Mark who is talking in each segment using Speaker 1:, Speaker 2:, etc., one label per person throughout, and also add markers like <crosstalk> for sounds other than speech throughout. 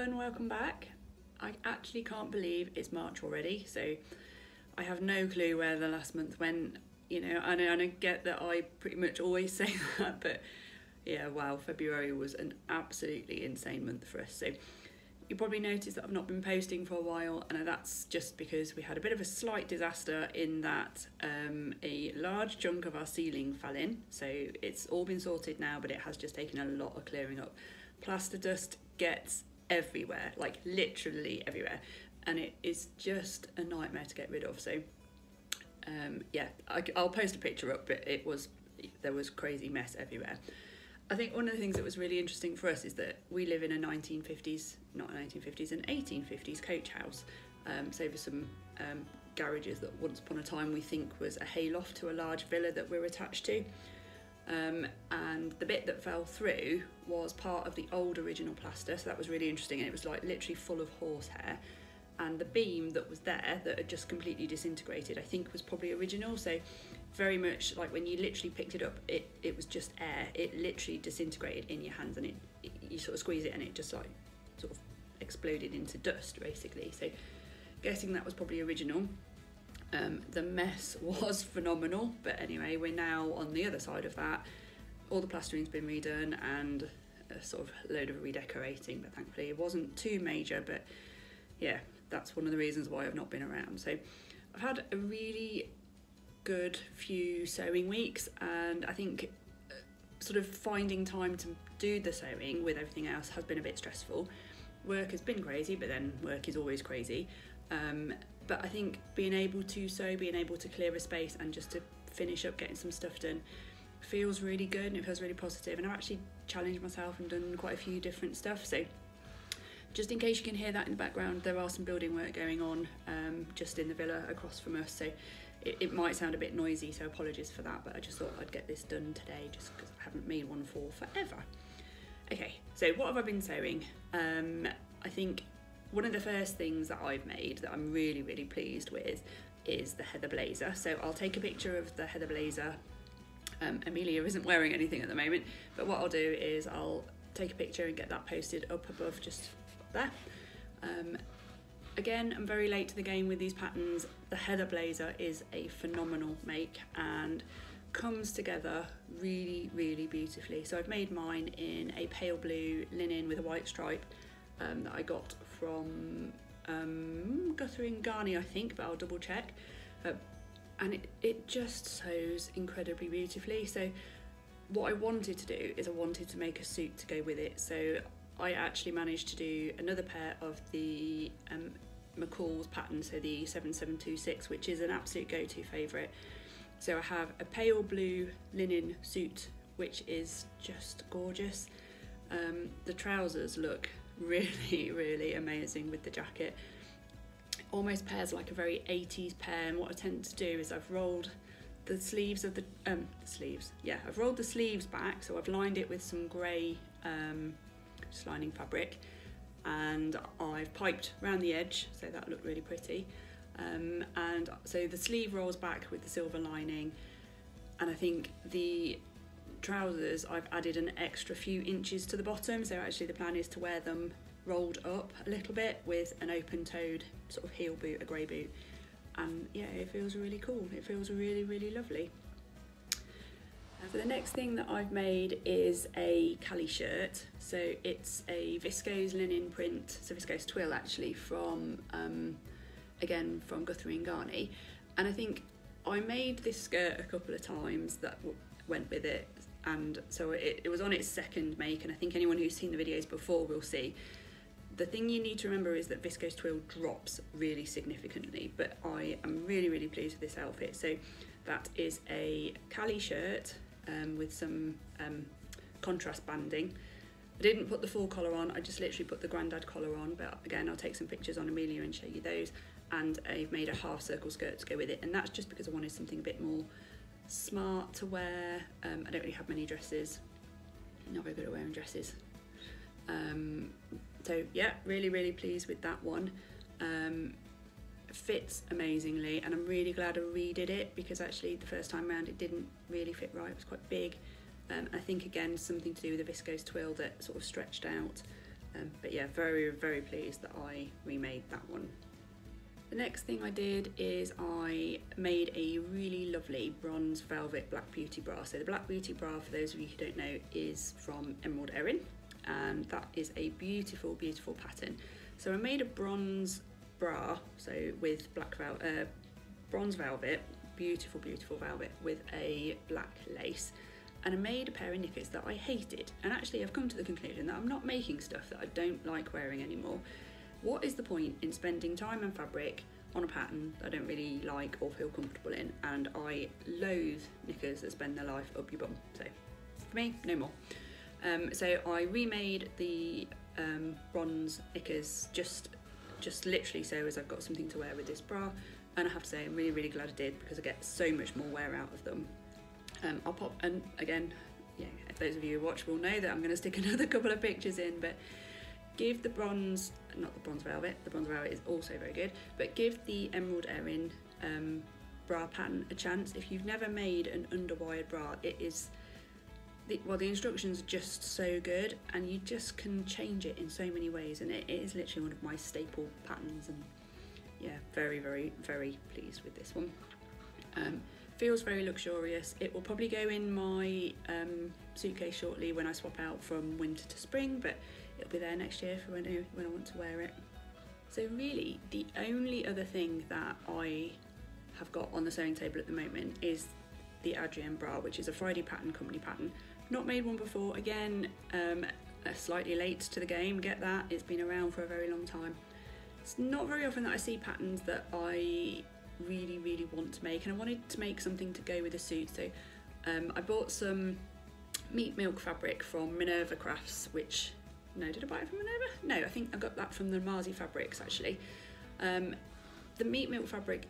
Speaker 1: everyone, welcome back. I actually can't believe it's March already, so I have no clue where the last month went. You know, I and I get that I pretty much always <laughs> say that, but yeah, wow, February was an absolutely insane month for us. So you probably noticed that I've not been posting for a while, and that's just because we had a bit of a slight disaster in that um, a large chunk of our ceiling fell in. So it's all been sorted now, but it has just taken a lot of clearing up. Plaster dust gets everywhere, like literally everywhere, and it is just a nightmare to get rid of. So, um, yeah, I, I'll post a picture up, but it was there was crazy mess everywhere. I think one of the things that was really interesting for us is that we live in a 1950s, not 1950s, an 1850s coach house. Um, so there's some um, garages that once upon a time we think was a hayloft to a large villa that we're attached to. Um, and the bit that fell through was part of the old original plaster, so that was really interesting. And it was like literally full of horsehair. And the beam that was there that had just completely disintegrated, I think was probably original. So very much like when you literally picked it up, it, it was just air. It literally disintegrated in your hands and it, it you sort of squeeze it and it just like sort of exploded into dust basically. So guessing that was probably original. Um, the mess <laughs> was phenomenal, but anyway, we're now on the other side of that. All the plastering's been redone and a sort of load of redecorating, but thankfully it wasn't too major. But yeah, that's one of the reasons why I've not been around. So I've had a really good few sewing weeks, and I think uh, sort of finding time to do the sewing with everything else has been a bit stressful. Work has been crazy, but then work is always crazy. Um, but I think being able to sew, being able to clear a space and just to finish up getting some stuff done feels really good and it feels really positive. And I've actually challenged myself and done quite a few different stuff. So just in case you can hear that in the background there are some building work going on um, just in the villa across from us. So it, it might sound a bit noisy so apologies for that but I just thought I'd get this done today just because I haven't made one for forever. Okay so what have I been sewing? Um, I think one of the first things that I've made that I'm really, really pleased with is the heather blazer. So I'll take a picture of the heather blazer. Um, Amelia isn't wearing anything at the moment, but what I'll do is I'll take a picture and get that posted up above just there. Um, again, I'm very late to the game with these patterns. The heather blazer is a phenomenal make and comes together really, really beautifully. So I've made mine in a pale blue linen with a white stripe um, that I got from um, Guthrie and Ghani, I think, but I'll double check. Uh, and it, it just sews incredibly beautifully. So what I wanted to do is I wanted to make a suit to go with it. So I actually managed to do another pair of the um, McCall's pattern, so the 7726, which is an absolute go-to favourite. So I have a pale blue linen suit, which is just gorgeous. Um, the trousers look really, <laughs> really amazing with the jacket. Almost pairs like a very 80s pair and what I tend to do is I've rolled the sleeves of the, um, the sleeves, yeah, I've rolled the sleeves back so I've lined it with some grey um, just lining fabric and I've piped around the edge so that looked really pretty um, and so the sleeve rolls back with the silver lining and I think the trousers I've added an extra few inches to the bottom. So actually the plan is to wear them rolled up a little bit with an open toed sort of heel boot, a grey boot. And yeah it feels really cool, it feels really really lovely. Uh, so the next thing that I've made is a Kalle shirt. So it's a viscose linen print, so viscose twill actually from um, again from Guthrie and Ghani and I think I made this skirt a couple of times that went with it and so it, it was on its second make and I think anyone who's seen the videos before will see. The thing you need to remember is that viscose twill drops really significantly but I am really really pleased with this outfit. So that is a Kalle shirt um, with some um, contrast banding. I didn't put the full collar on I just literally put the grandad collar on but again I'll take some pictures on Amelia and show you those. And I've made a half circle skirt to go with it and that's just because I wanted something a bit more smart to wear. Um, I don't really have many dresses. Not very good at wearing dresses. Um, so yeah, really, really pleased with that one. Um, fits amazingly and I'm really glad I redid it because actually the first time around it didn't really fit right, it was quite big. Um, I think again something to do with the viscose twill that sort of stretched out Um, but yeah, very, very pleased that I remade that one. The next thing I did is I made a really lovely bronze velvet black beauty bra. So the black beauty bra, for those of you who don't know, is from Emerald Erin and that is a beautiful, beautiful pattern. So I made a bronze bra, so with black velvet, uh, bronze velvet, beautiful, beautiful velvet with a black lace and I made a pair of knickers that I hated. And actually, I've come to the conclusion that I'm not making stuff that I don't like wearing anymore. What is the point in spending time and fabric on a pattern that I don't really like or feel comfortable in? And I loathe knickers that spend their life up your bum. So for me, no more. Um, so I remade the um, bronze knickers just just literally so as I've got something to wear with this bra and I have to say I'm really really glad I did because I get so much more wear out of them um, I'll pop, and again, yeah, those of you who watch will know that I'm going to stick <laughs> another couple of pictures in, but give the bronze, not the bronze velvet, the bronze velvet is also very good, but give the emerald erin um, bra pattern a chance. If you've never made an underwired bra, it is, the, well, the instructions are just so good, and you just can change it in so many ways, and it, is literally one of my staple patterns, and yeah, very, very, very pleased with this one. Um, feels very luxurious. It will probably go in my um, suitcase shortly when I swap out from winter to spring, but it'll be there next year for when I, when I want to wear it. So really, the only other thing that I have got on the sewing table at the moment is the Adrienne bra, which is a Friday Pattern Company pattern. Not made one before, again, um, slightly late to the game, get that, it's been around for a very long time. It's not very often that I see patterns that I really, really want to make, and I wanted to make something to go with the suit. So um, I bought some Meet Milk fabric from Minerva Crafts, which no, did I buy it from Minerva? No, I think I got that from Lamazi Fabrics actually. Um, the Meet Milk fabric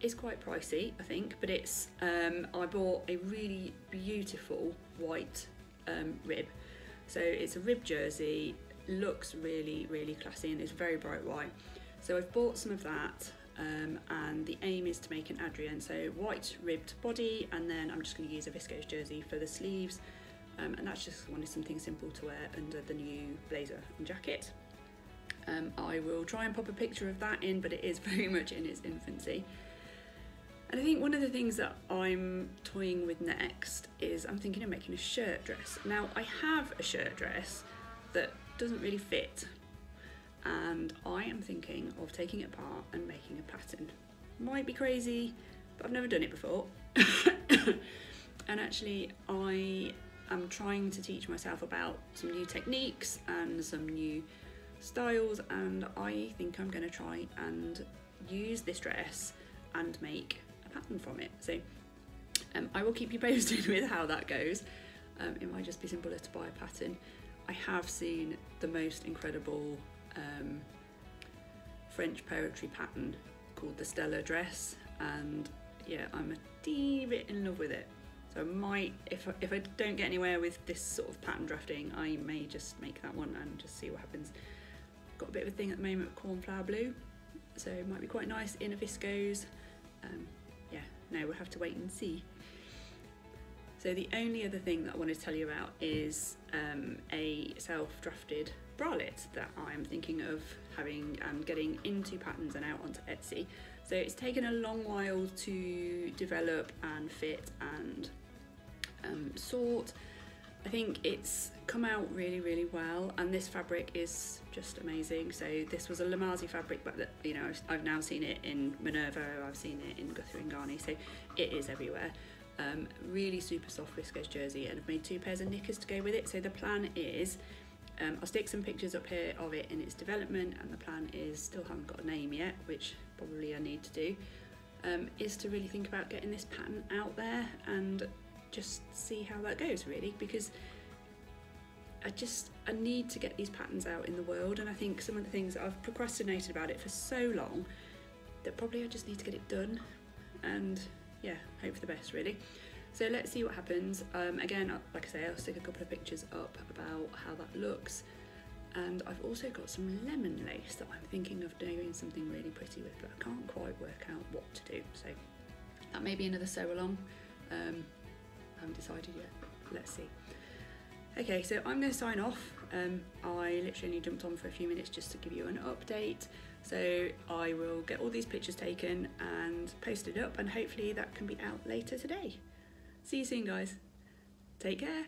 Speaker 1: is quite pricey, I think, but it's um, I bought a really beautiful white um, rib. So it's a rib jersey, looks really, really classy and it's very bright white. So I've bought some of that um, and the aim is to make an Adrienne, so white ribbed body and then I'm just going to use a viscose jersey for the sleeves um, and that's just wanted something simple to wear under the new blazer and jacket. Um, I will try and pop a picture of that in but it is <laughs> very much in its infancy. And I think one of the things that I'm toying with next is I'm thinking of making a shirt dress. Now I have a shirt dress that doesn't really fit and I am thinking of taking it apart and making a pattern. Might be crazy, but I've never done it before. <coughs> and actually, I am trying to teach myself about some new techniques and some new styles, and I think I'm going to try and use this dress and make a pattern from it. So um, I will keep you <laughs> posted with how that goes. Um, it might just be simpler to buy a pattern. I have seen the most incredible um, French poetry pattern called the Stella dress and yeah I'm a bit in love with it so I might if I, if I don't get anywhere with this sort of pattern drafting I may just make that one and just see what happens. Got a bit of a thing at the moment cornflower blue so it might be quite nice in a viscose. Um, yeah no we'll have to wait and see. So the only other thing that I want to tell you about is um, a self-drafted bralette that I'm thinking of having and getting into patterns and out onto Etsy. So it's taken a long while to develop and fit and um, sort. I think it's come out really, really well, and this fabric is just amazing. So this was a Lamazi fabric, but you know I've now seen it in Minerva, I've seen it in Guthrie and Ghani, so it is everywhere. Um, really super soft viscose jersey, and I've made two pairs of knickers to go with it. So the plan is um, I'll stick some pictures up here of it in its development and the plan is, still haven't got a name yet, which probably I need to do, um, is to really think about getting this pattern out there and just see how that goes really because I just I need to get these patterns out in the world and I think some of the things I've procrastinated about it for so long that probably I just need to get it done and yeah hope for the best really. So let's see what happens. Um, again, like I say, I'll stick a couple of pictures up about how that looks. And I've also got some lemon lace that I'm thinking of doing something really pretty with, but I can't quite work out what to do. So that may be another sew along. Um, I haven't decided yet. Let's see. Okay, so I'm going to sign off. Um, I literally only jumped on for a few minutes just to give you an update. So I will get all these pictures taken and posted up, and hopefully that can be out later today. See you soon, guys. Take care.